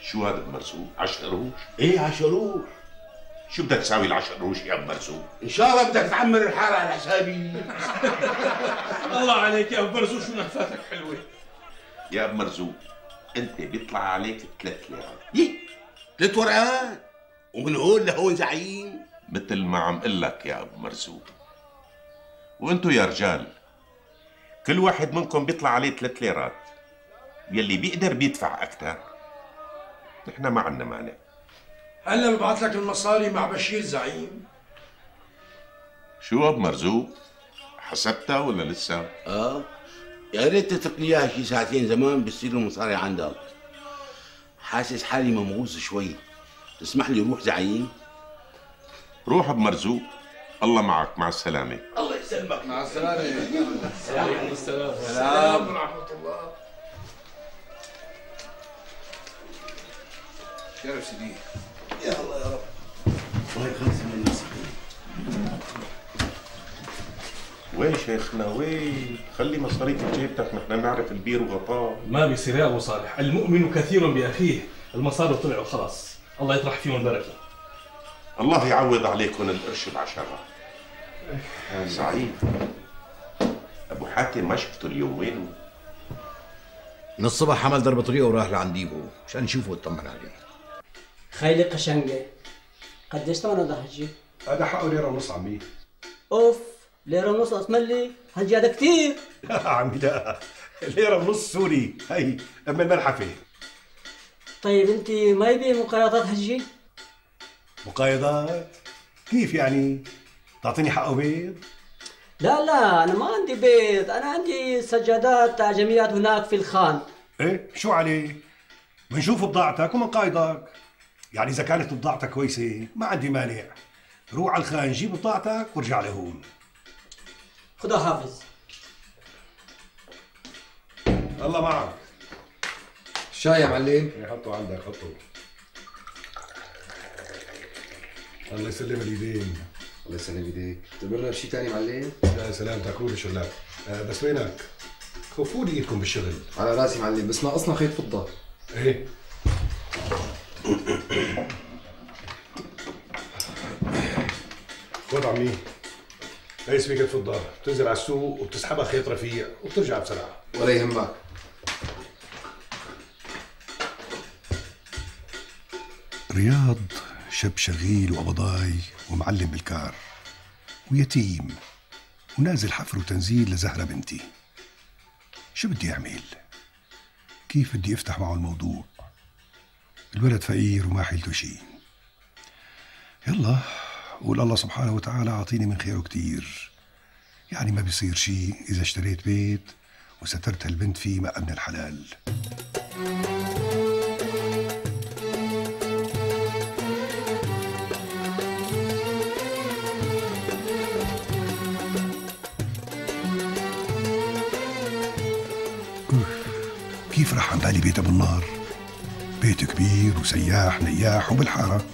شو هذا بمرسوم؟ عشر قروش؟ إيه عشر قروش شو بدك تساوي العشر قروش يا ابو مرسوم؟ إن شاء الله بدك تعمر الحارة على حسابي. [laughs] الله عليك يا ابو مرزوق شو نهفاتك حلوة؟ يا ابو مرزوق أنت بيطلع عليك ثلاث ليرات. يي ثلاث ورقات. ومن هون لهون زعيم. مثل ما عم قل لك يا أبو مرزوق. وانتو يا رجال كل واحد منكم بيطلع عليه ثلاث ليرات يلي بيقدر بيدفع أكثر. نحن ما عنا مانع. هلا ببعث لك المصاري مع بشير زعيم. شو أبو مرزوق؟ حسبتها ولا لسه؟ آه يا ريت تترك لي إياها شي ساعتين زمان بتصير المصاري عندك. حاسس حالي ممغوص شوي. تسمح لي روح زعيم؟ روح ابو مرزوق الله معك. مع السلامة. الله يسلمك. مع السلامة. السلام السلام السلام ورحمة الله. شرف سيدي. يا الله يا رب. الله يخلص من وين شيخنا؟ وين؟ خلي مصاريك بجيبتك نحن نعرف البير وغطاه. ما بيصير يا أبو صالح. المؤمن كثير بأخيه. المصاري طلعوا خلاص. الله يطرح فيهم البركة. الله يعوض عليكم القرش بعشرة سعيد. أبو حاتم ما شفته اليوم وينه من الصبح عمل ضرب طريقه وراح لعند ديبو مشان نشوفه ويطمن عليه. خيلي قشنقة قديش ثمنه ده هجي؟ هذا حقه ليرة ونص عمي. أوف ليرة ونص اسملي هجي هذا كثير عمي لا. ليرة ونص سوري. هي أما الملحفة. طيب انت ما يبي مقايضات هجي؟ مقايضات. كيف يعني؟ تعطيني حقه بيض؟ لا لا أنا ما عندي بيت أنا عندي سجادات اعجميات هناك في الخان. إيه شو عليه بنشوف بضاعتك ومنقايضك يعني إذا كانت بضاعتك كويسة ما عندي مانع. روح على الخان جيب بضاعتك وارجع لهون. خذها حافظ. الله معك. الشاي يا معلم. حطه عندك حطه. الله يسلم الايدين الله يسلم ايديك تمرنا بشي تاني معلم؟ لا سلامتك روح شغلات. آه بس وينك؟ خفوني ايدكم بالشغل. على راسي معلم بس ناقصنا خيط فضة. إيه؟ خذ عمي. هي سبيكة فضة بتنزل على السوق وبتسحبها خيط رفيع وبترجع بسرعة. ولا يهمك. رياض. شاب شغيل وقبضاي ومعلم بالكار ويتيم ونازل حفر وتنزيل لزهرة بنتي شو بدي أعمل؟ كيف بدي أفتح معه الموضوع؟ الولد فقير وما حيلته شي يلا قول الله سبحانه وتعالى أعطيني من خيره كتير يعني ما بيصير شيء إذا اشتريت بيت وسترت هالبنت فيه مع ابن الحلال عن بالي بيت ابو النار بيت كبير وسياح نياح وبالحارة.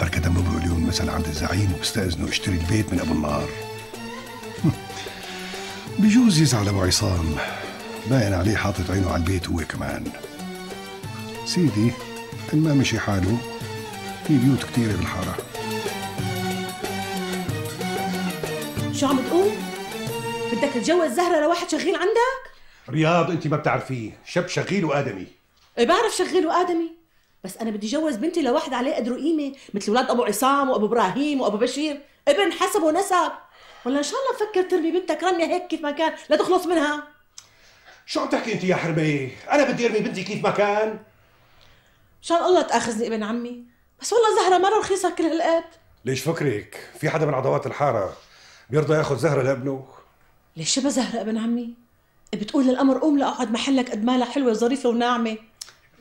بركة دمروا اليوم مثلا عند الزعيم وبستأذنوا اشتري البيت من أبو النار. بجوز يزعل أبو عصام. باين عليه حاطط عينه على البيت هو كمان. سيدي إن ما مشي حاله في بيوت كتيرة بالحارة. شو عم بتقول؟ بدك تتجوز زهرة لواحد شغيل عندك؟ رياض انت ما بتعرفيه. شاب شغيل وآدمي. إيه بعرف شغيل وآدمي. بس أنا بدي جوز بنتي لواحد عليه قدر وقيمة مثل ولاد أبو عصام وأبو إبراهيم وأبو بشير. ابن حسب ونسب. ولا إن شاء الله تفكر ترمي بنتك رمية هيك كيف ما كان. لا تخلص منها. شو عم تحكي انت يا حرمية أنا بدي أرمي بنتي كيف ما كان. مشان الله تأخذني ابن عمي. بس والله زهرة مرة رخيصة كل هالقد. ليش فكرك؟ في حدا من عضوات الحارة بيرضى ياخذ زهرة لابنه؟ ليش شبه زهرة ابن عمي؟ بتقول للقمر قوم لاقعد محلك قد مالها حلوة وظريفة وناعمة.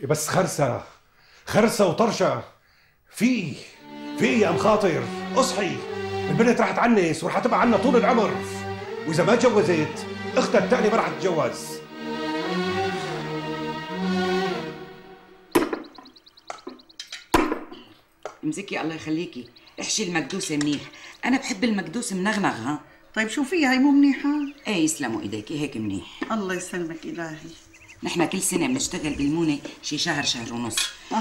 بس خرسة خرسة وطرشة. في في يا ام خاطر اصحي البنت رح تعنس ورح تبقى عنا طول العمر. وإذا ما تجوزت اختها الثانية ما رح تتجوز. امسكي الله يخليكي. احشي المكدوسة منيح. أنا بحب المكدوس منغنغ ها؟ طيب شو فيها؟ هي مو منيحة؟ إيه يسلموا ايديكي هيك منيح. الله يسلمك إلهي. نحن كل سنة بنشتغل بالمونة شي شهر شهر ونص.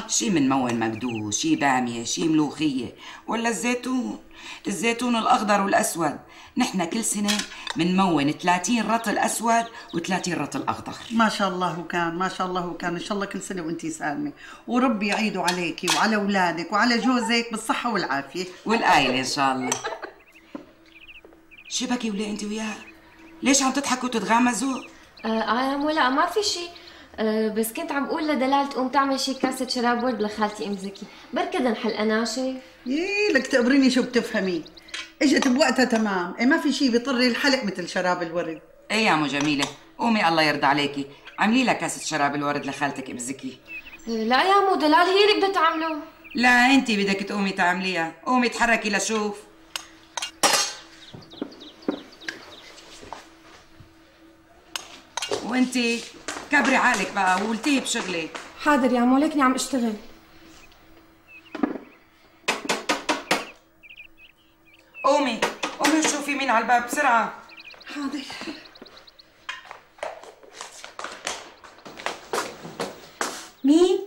شي من مون مكدوس شي بامية شي ملوخية. ولا الزيتون؟ الزيتون الأخضر والأسود. نحن كل سنة بنمون 30 رطل أسود و30 رطل أخضر. ما شاء الله كان ما شاء الله كان. إن شاء الله كل سنة وانت سالمة. وربي يعيده عليكي وعلى أولادك وعلى جوزك بالصحة والعافية. والآيلة إن شاء الله. [laughs] شو بكي وليه أنت وياه؟ ليش عم تضحكوا وتتغامزوا؟ آه مو لا ما في شيء آه بس كنت عم بقول لدلال تقوم تعمل شي كاسة شراب ورد لخالتي أم زكي. بركة نحل اناشف يي لك تقبريني شو بتفهمي. إجت بوقتها تمام. إيه ما في شيء بيطر الحلق مثل شراب الورد. إيه يا مو جميلة. قومي الله يرضى عليكي. عملي لها كاسة شراب الورد لخالتك أم زكي. لا يا مو دلال هي اللي بدها تعمله. لا أنت بدك تقومي تعمليها. قومي تحركي لشوف. وانت كبري عالك بقى وولتيه بشغلك حاضر يا مو ليكني عم اشتغل. قومي قومي شوفي مين على الباب بسرعة. حاضر. مين؟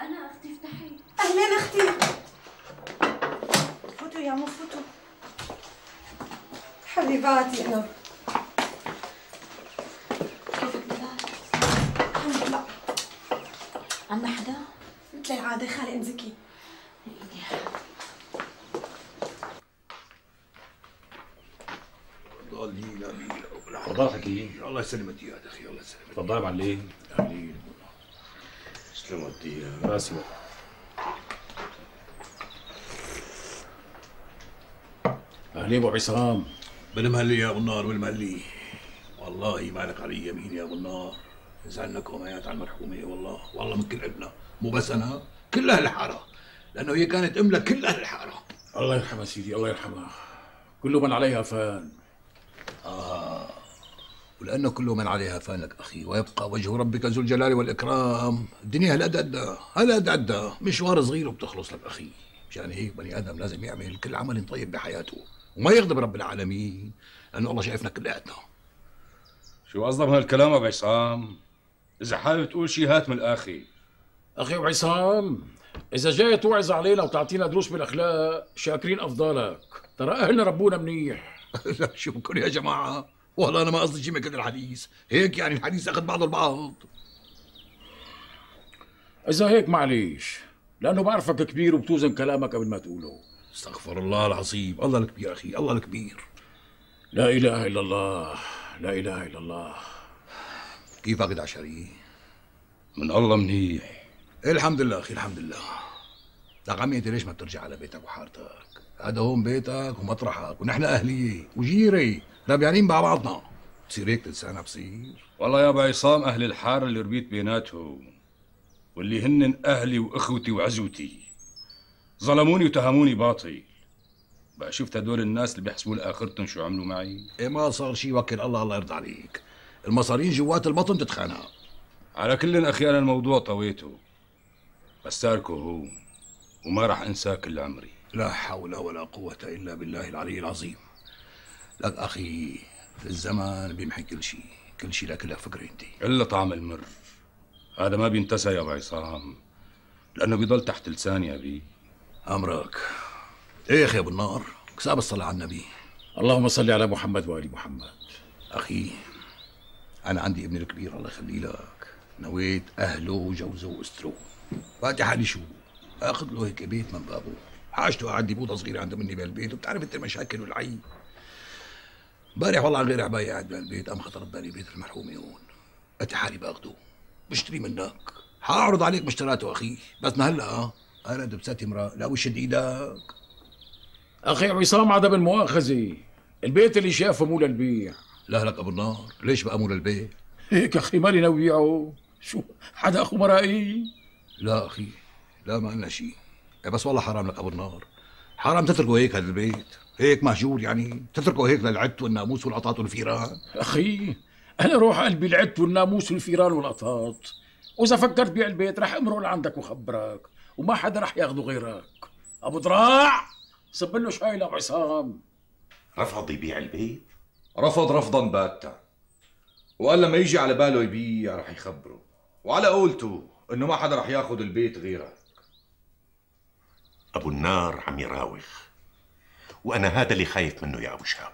أنا أختي افتحي. أهلين أختي. فوتوا يا مو فوتوا. حبيباتي أنا الحمد لله عنا حدا؟ مثل العادة خالي ام زكي ضالين امين تفضل حكيم الله يسلمك يا أخي الله يسلمك. تفضل معلم. امين سلمت يا راسي اهلين ابو عصام بالمهلي يا ابو النار بالمهلي والله ما لك علي يمين يا ابو النار زعلنا كوميات على المرحومه والله والله من كل ابنها مو بس أنا كل أهل الحارة. لأنه هي كانت ام لكل أهل الحارة. الله يرحمها سيدي الله يرحمها. كل من عليها فان. آه. ولأنه كل من عليها فانك أخي ويبقى وجه ربك ذو الجلال والإكرام. الدنيا هالقد قدها هالقد قدها مشوار صغير وبتخلص لك أخي. مشان هيك بني آدم لازم يعمل كل عمل طيب بحياته وما يغضب رب العالمين. لأنه الله شايفنا كلياتنا. شو قصدك من هالكلام ابو عصام؟ إذا حابب تقول شي هات من الآخر. أبو عصام إذا جاي توعظ علينا وتعطينا دروس بالاخلاق شاكرين أفضالك. ترى أهلنا ربونا منيح. [laughs] لا بكون يا جماعة. والله أنا ما قصدي شيء من الحديث. هيك يعني الحديث أخذ بعض البعض. إذا هيك معليش لأنه بعرفك كبير وبتوزن كلامك قبل ما تقوله. استغفر الله العظيم. الله الكبير أخي الله الكبير. لا إله إلا الله لا إله إلا الله. كيفك يا عشري؟ من الله منيح الحمد لله أخي الحمد لله. لك عمي انت ليش ما بترجع على بيتك وحارتك؟ هذا هون بيتك ومطرحك ونحن اهليه وجيري. ربيانين مع بعضنا. تصير هيك تنسانا بصير. والله يا أبو عصام أهل الحارة اللي ربيت بيناتهم واللي هن أهلي وأخوتي وعزوتي. ظلموني وتهموني باطل. بقى شفت هدول الناس اللي بيحسبوا لاخرتهم شو عملوا معي؟ إيه ما صار شيء وكل الله الله يرضى عليك. المصارين جوات البطن تتخانق. على كل أخي أنا الموضوع طويته بس تاركه هو وما راح أنساه كل عمري. لا حول ولا قوة إلا بالله العلي العظيم. لك أخي الزمن بيمحي كل شيء كل شيء لك لك فكرة أنت. إلا طعم المر. هذا ما بينتسى يا ابو عصام لأنه بيضل تحت لساني يا بي أمرك. إيه يا أخي أبو النار؟ كساب الصلاة على النبي. اللهم صل على محمد وآل محمد. أخي أنا عندي ابني الكبير الله يخليه لك. نويت أهله وجوزه وأسره فاتح حالي شو؟ أخذ له هيك بيت من بابه. حاجته قاعد بوضه صغيرة عنده مني بهالبيت وبتعرف انت المشاكل والعي امبارح والله غير عباية قاعد بهالبيت قام خطر ببالي بيت المرحوم هون. قلت حالي باخده. بشتري منك. حأعرض عليك مشتراته أخي. بس ما هلأ؟ أنا دبست امرأة. لا وشد إيدك أخي عصام عدم المؤاخذة. البيت اللي شافه مو للبيع. لا لك أبو النار. ليش بقى مو للبيت هيك أخي مالي ناوي بيعه شو حدا أخو مرائي؟ لا أخي لا ما قلنا شيء بس والله حرام لك أبو النار. حرام تتركه هيك هذا البيت. هيك مهجور يعني. تتركه هيك للعد والناموس والعطاط والفيران. أخي أنا روح قلبي العت والناموس والفيران والقطاط. وإذا فكرت بيع البيت رح أمرق لعندك وخبرك وما حدا رح ياخده غيرك. أبو ضراع صب له شاي لأبو عصام. رفض يبيع البيت. رفض رفضا باتا. وقال لما يجي على باله يبيع رح يخبره. وعلى قولته إنه ما حدا رح ياخذ البيت غيرك. أبو النار عم يراوغ. وأنا هذا اللي خايف منه يا أبو شهاب.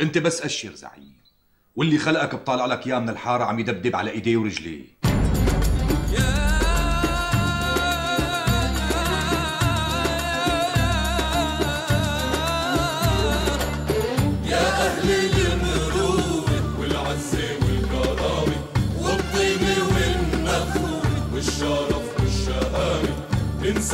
أنت بس أشر زعيم. واللي خلقك بطالع لك إياه من الحارة عم يدبدب على إيديه ورجليه.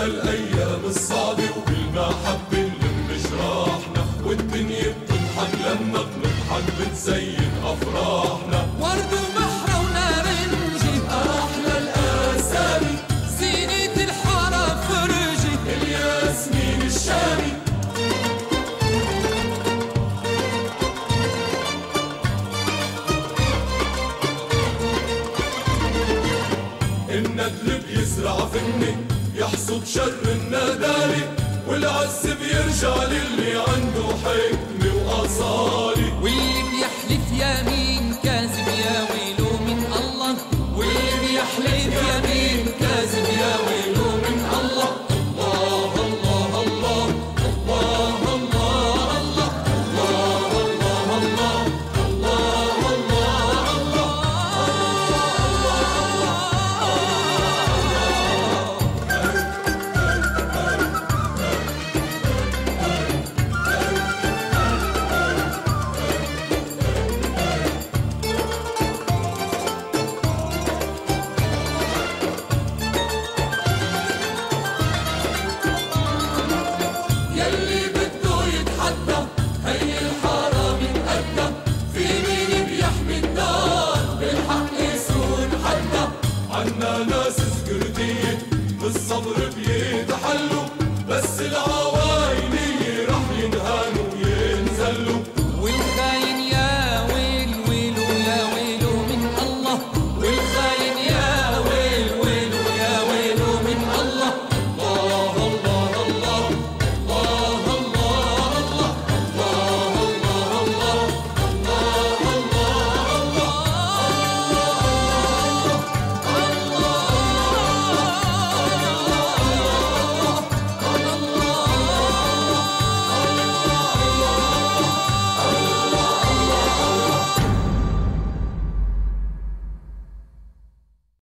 الأيام الصعبه وبالمحبه اللي بنجراحنا والدنيا بتضحك لما بنضحك بتزين أفراحنا. ورد وبحر ونارنجي أحلى الاسامي زينة الحارة فرجي. الياسمين الشامي. الندل بيزرع فني يحصد شر الندالي والعز بيرجع للي عنده حكمة وأصالة واللي بيحلف يمين